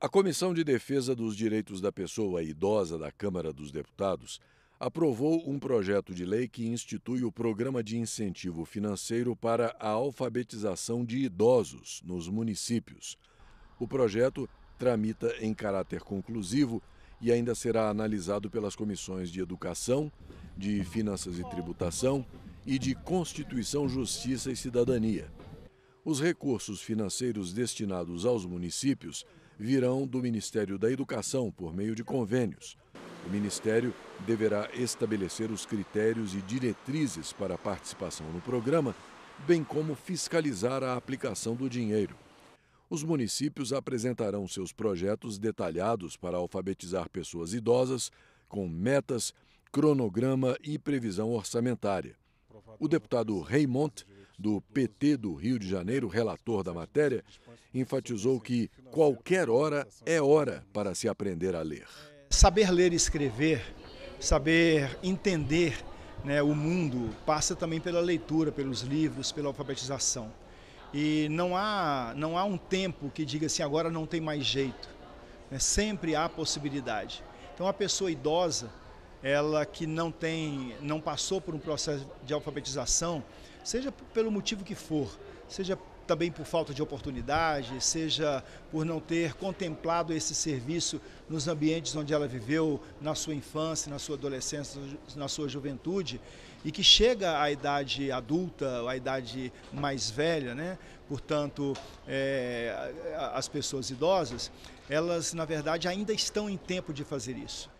A Comissão de Defesa dos Direitos da Pessoa Idosa da Câmara dos Deputados aprovou um projeto de lei que institui o Programa de Incentivo Financeiro para a Alfabetização de Idosos nos municípios. O projeto tramita em caráter conclusivo e ainda será analisado pelas comissões de Educação, de Finanças e Tributação e de Constituição, Justiça e Cidadania. Os recursos financeiros destinados aos municípios virão do Ministério da Educação por meio de convênios. O Ministério deverá estabelecer os critérios e diretrizes para a participação no programa, bem como fiscalizar a aplicação do dinheiro. Os municípios apresentarão seus projetos detalhados para alfabetizar pessoas idosas, com metas, cronograma e previsão orçamentária. O deputado Raymond do PT do Rio de Janeiro, relator da matéria, enfatizou que qualquer hora é hora para se aprender a ler. Saber ler e escrever, saber entender né, o mundo, passa também pela leitura, pelos livros, pela alfabetização. E não há, não há um tempo que diga assim, agora não tem mais jeito. Né? Sempre há possibilidade. Então a pessoa idosa, ela que não tem, não passou por um processo de alfabetização, seja pelo motivo que for, seja também por falta de oportunidade, seja por não ter contemplado esse serviço nos ambientes onde ela viveu na sua infância, na sua adolescência, na sua juventude, e que chega à idade adulta, à idade mais velha, né? portanto, é, as pessoas idosas, elas na verdade ainda estão em tempo de fazer isso.